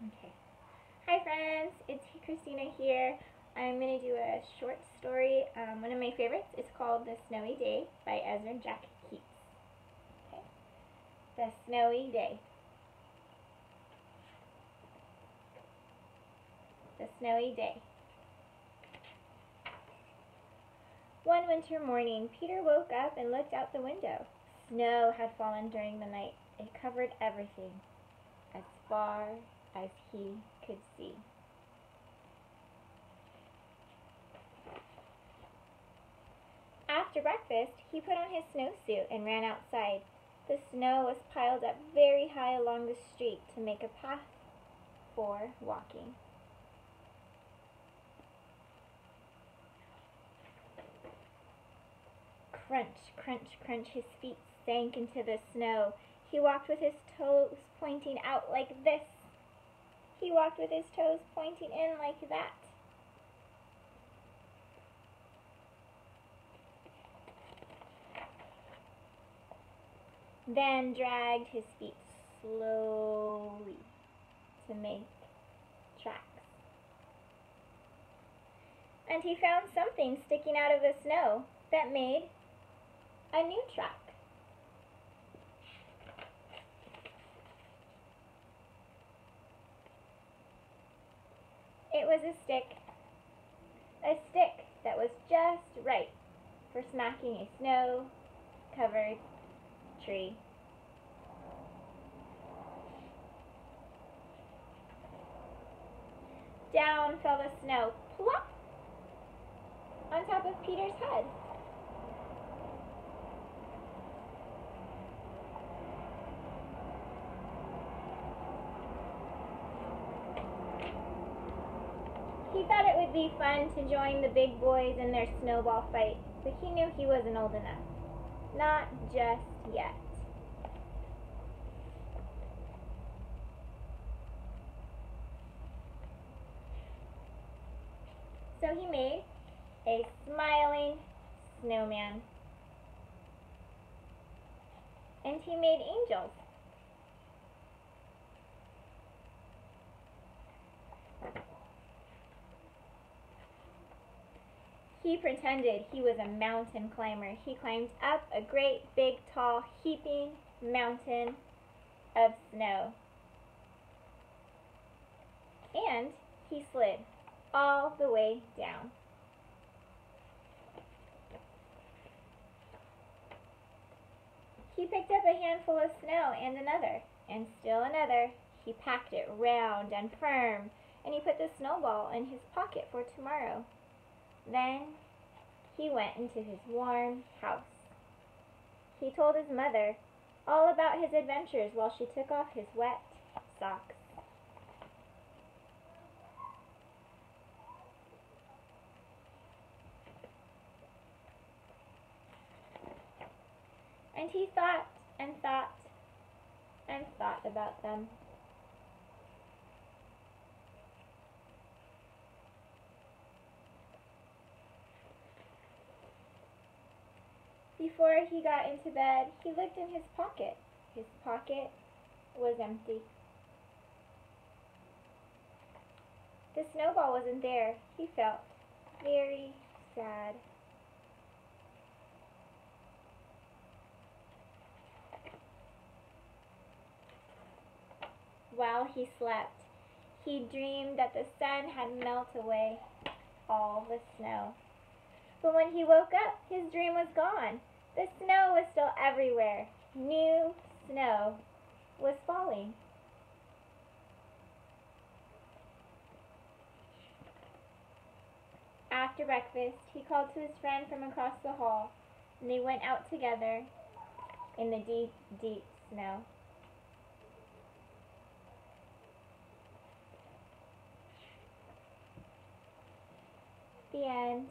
Okay. Hi friends, it's Christina here. I'm going to do a short story, um, one of my favorites. It's called The Snowy Day by Ezra Jack Keats. Okay. The Snowy Day. The Snowy Day. One winter morning, Peter woke up and looked out the window. Snow had fallen during the night. It covered everything, as far as he could see. After breakfast, he put on his snowsuit and ran outside. The snow was piled up very high along the street to make a path for walking. Crunch, crunch, crunch, his feet sank into the snow. He walked with his toes pointing out like this. He walked with his toes pointing in like that. Then dragged his feet slowly to make tracks. And he found something sticking out of the snow that made a new track. It was a stick. A stick that was just right for smacking a snow-covered tree. Down fell the snow, plop, on top of Peter's head. He thought it would be fun to join the big boys in their snowball fight, but he knew he wasn't old enough. Not just yet. So he made a smiling snowman. And he made angels. He pretended he was a mountain climber. He climbed up a great big tall heaping mountain of snow. And he slid all the way down. He picked up a handful of snow and another, and still another. He packed it round and firm, and he put the snowball in his pocket for tomorrow. Then he went into his warm house. He told his mother all about his adventures while she took off his wet socks. And he thought and thought and thought about them. Before he got into bed, he looked in his pocket. His pocket was empty. The snowball wasn't there. He felt very sad. While he slept, he dreamed that the sun had melted away all the snow. But when he woke up, his dream was gone. The snow was still everywhere. New snow was falling. After breakfast, he called to his friend from across the hall, and they went out together in the deep, deep snow. The end.